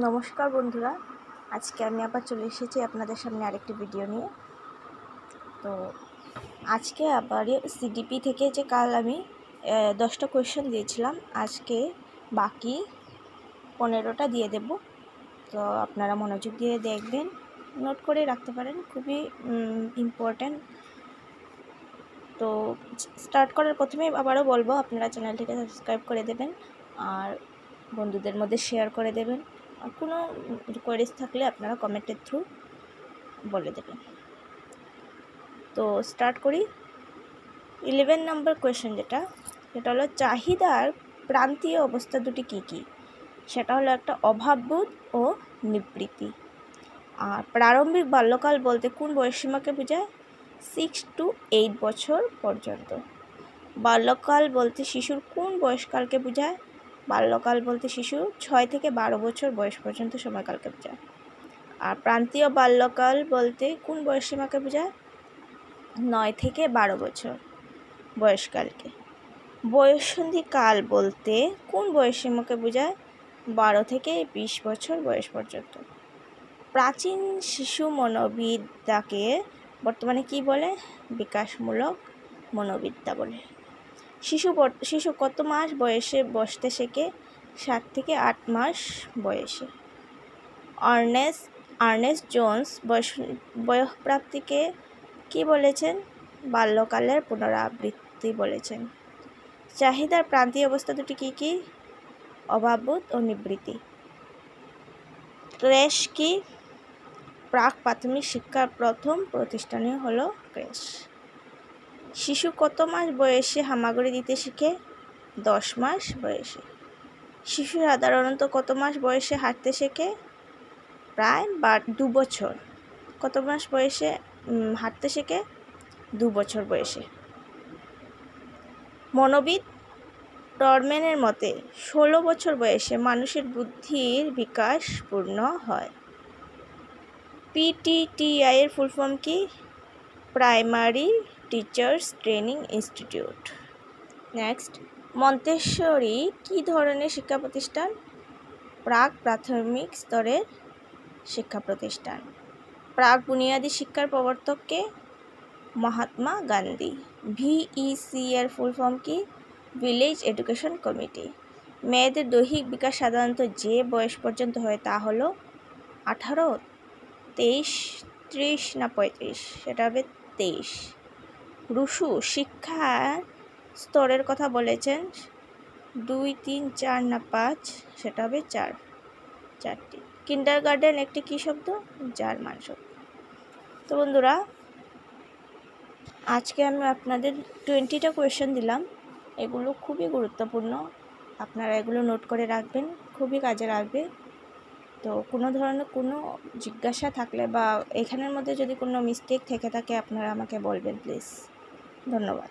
নমস্কার বন্ধুরা, আজকে আমি আবার চলে এসেছি আপনাদের সামনে আরেকটি ভিডিও নিয়ে। তো আজকে আবার সিডিপি থেকে যে কাল আমি দশটা কোয়েশ্চেন দিয়েছিলাম, আজকে বাকি পনেরোটা দিয়ে দেব। তো আপনারা মনোযোগ দিয়ে দেখবেন নোট করে রাখতে পারেন, খুবই ইম্পর্ট্যান্ট তো স্টার্ট করার প্রথমেই আবারও বলব, আপনারা চ্যানেলটিকে সাবস্ক্রাইব করে দেবেন, আর বন্ধুদের মধ্যে শেয়ার করে দেবেন। কোনো কোয়ারিজ থাকলে আপনারা কমেন্টের থ্রু বলে দেবেন। তো স্টার্ট করি। ইলেভেন নম্বর কোয়েশ্চেন যেটা, সেটা হলো চাহিদার প্রান্তীয় অবস্থা দুটি কী কী? সেটা হলো একটা অভাববোধ ও নিবৃত্তি। আর প্রারম্ভিক বাল্যকাল বলতে কোন বয়সীমাকে বোঝায়? সিক্স টু এইট বছর পর্যন্ত। বাল্যকাল বলতে শিশুর কোন বয়সকালকে বোঝায়? বাল্যকাল বলতে শিশু ছয় থেকে বারো বছর বয়স পর্যন্ত সময়কালকে বোঝায় আর প্রান্তীয় বাল্যকাল বলতে কোন বয়সীমাকে বোঝায়? নয় থেকে বারো বছর বয়সকালকে। বয়ঃসন্ধি কাল বলতে কোন বয়সীমাকে বোঝায়? বারো থেকে বিশ বছর বয়স পর্যন্ত। প্রাচীন শিশু মনোবিদ্যাকে বর্তমানে কি বলে? বিকাশমূলক মনোবিদ্যা বলে। শিশু শিশু কত মাস বয়সে বসতে শেখে? সাত থেকে আট মাস বয়সে। আর্নেস আর্নেস জোন্স বয়স বয়ঃপ্রাপ্তিকে কি বলেছেন? বাল্যকালের পুনরাবৃত্তি বলেছেন। চাহিদার প্রান্তীয় অবস্থা দুটি কী কী? অভাববোধ ও নিবৃত্তি। ক্রেশ কি? প্রাক প্রাথমিক শিক্ষার প্রথম প্রতিষ্ঠানই হলো ক্রেশ। শিশু কত মাস বয়সে হামাগুড়ি দিতে শিখে? দশ মাস বয়সে। শিশু সাধারণত কত মাস বয়সে হাঁটতে শেখে? প্রায় বা দু বছর। কত মাস বয়সে হাঁটতে শেখে? দু বছর বয়সে। মনোবিদ টরম্যানের মতে, ষোলো বছর বয়সে মানুষের বুদ্ধির বিকাশ পূর্ণ হয়। পিটিটিআই এর ফুল ফর্ম কি? Primary teachers training institute. Next, Montessori কী ধরনের শিক্ষা প্রতিষ্ঠান? প্রাক প্রাথমিক স্তরের শিক্ষা প্রতিষ্ঠান। প্রাক বুনিয়াদী শিক্ষার প্রবর্তককে মহাত্মা গান্ধী। ভিইসি এর ফুল ফর্ম কি? ভিলেজ এডুকেশন কমিটি মেয়েদের দৈহিক বিকাশ সাধারণত যে বয়স পর্যন্ত হয় তা হলো আঠারো, তেইশ, ত্রিশ না পঁয়ত্রিশ? সেটা হবে তেইশ রুশু, শিক্ষার স্তরের কথা বলেছেন। দুই, তিন, চার না পাঁচ, সেটা হবে চার, চারটি। কিন্ডার গার্ডেন একটি কী শব্দ? জার্মান শব্দ। তো বন্ধুরা, আজকে আমি আপনাদের টোয়েন্টিটা কোয়েশ্চেন দিলাম। এগুলো খুবই গুরুত্বপূর্ণ। আপনারা এগুলো নোট করে রাখবেন, খুবই কাজে লাগবে। তো কোনো ধরনের কোনো জিজ্ঞাসা থাকলে বা এখানের মধ্যে যদি কোনো মিস্টেক থেকে থাকে, আপনারা আমাকে বলবেন প্লিজ ধন্যবাদ।